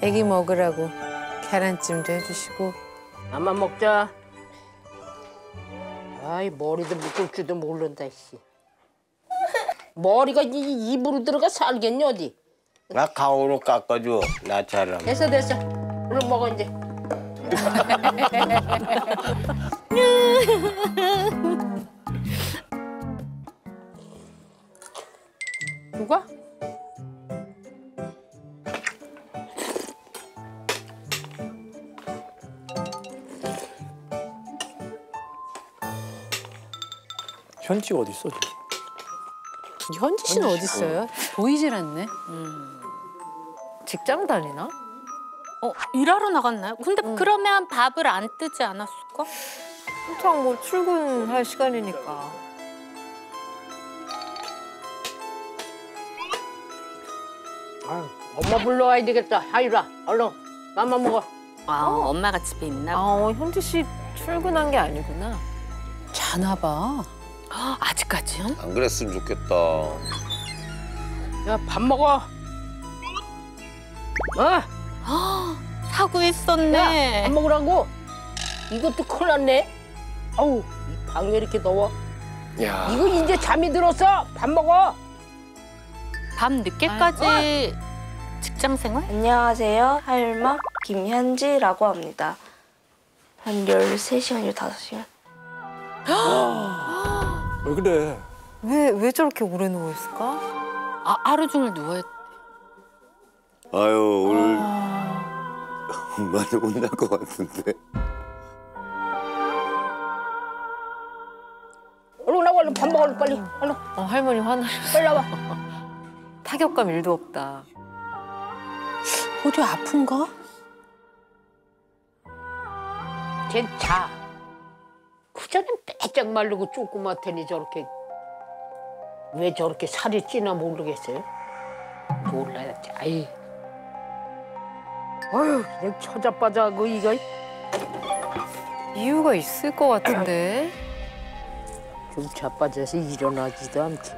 애기 먹으라고 계란찜도 해주시고 나만 먹자. 아이 머리도 묶을 줄도 모른다 씨. 머리가 이 입으로 들어가 살겠니 어디? 나 가오로 깎아줘 나처럼 됐어 됐어. 얼른 먹어 이제. 누가? 현지가 어디 있어? 현지 씨는 어디 있어요? 보이질 않네. 직장 다니나? 어, 일하러 나갔나요? 근데 그러면 밥을 안 뜨지 않았을까? 한창 뭐 출근할 시간이니까. 아유, 엄마 불러와야 되겠다. 하유라 얼른 맘마 먹어. 아, 엄마가 집에 있나 봐. 아, 현지 씨 출근한 게 아니구나. 자나 봐. 아직까지요? 안 그랬으면 좋겠다 야 밥 먹어. 어? 사고 야, 있었네. 밥 먹으라고. 이것도 큰일 났네. 아우, 이 방이 왜 이렇게 더워? 야 이거 이제 잠이 들었어. 밥 먹어. 밤 늦게까지 직장 생활? 안녕하세요. 할마 김현지라고 합니다. 한 13시간, 15시간? 왜 그래? 왜, 왜 저렇게 오래 누워있을까? 아, 하루 종일 누워있. 아유 오늘 엄마는 혼날 것 같은데 얼른 나와 얼른 밥 먹어 얼른 빨리. 얼른 어, 할머니 화나셨어. 빨리 나와. 타격감 일도 없다. 어디 아픈가? 쟤 자. 그전엔 빼짝 마르고 조그맣더니 저렇게 왜 저렇게 살이 찌나 모르겠어요. 몰라야지. 아이. 아유 그냥 처자빠자하고 이거 이유가 있을 것 같은데. 좀 자빠져서 일어나지도 않지.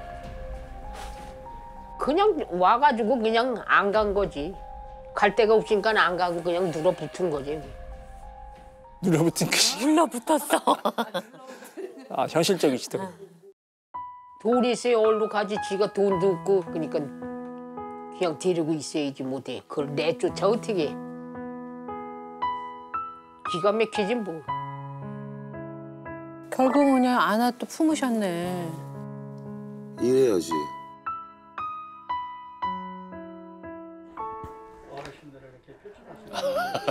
그냥 와가지고 그냥 안 간 거지. 갈 데가 없으니까 안 가고 그냥 눌어붙은 거지. 눌러붙은 것이. 눌러붙었어. 아 현실적이시다. 돈이 있어야 얼로 가지 지가 돈도 없고 그러니까 그냥 데리고 있어야지 못해 그걸 내쫓아 어떻게 해. 기가 막히지 뭐 결국은 그냥 안아 또 품으셨네. 이래야지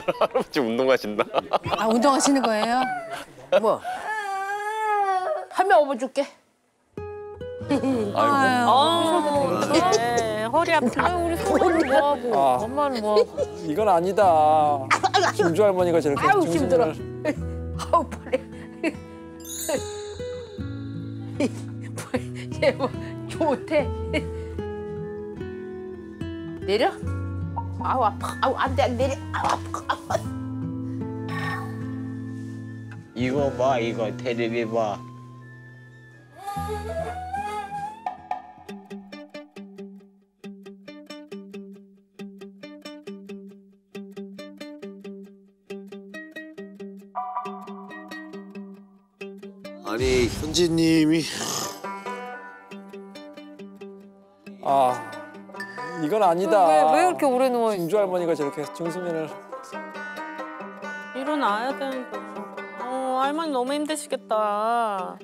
할아버지 운동하신다? 아 운동하시는 거예요? 뭐 하면 업어줄게. 어, 네, 허리 아파. 우리 손은 뭐하고, 아. 엄마는 뭐하고. 이건 아니다. 김주 할머니가 저렇게 아유, 정신을 아우 팔에. 얘뭐 좋대? 내려 아우 아파. 아우 안돼 안 내려 아우 아파 이거 봐 이거. 테레비 봐. 아니 현지님이 아 이건 아니다. 왜, 왜 이렇게 오래 누워 있어? 김주 할머니가 저렇게 정신을 일어나야 되는데. 어, 할머니 너무 힘드시겠다.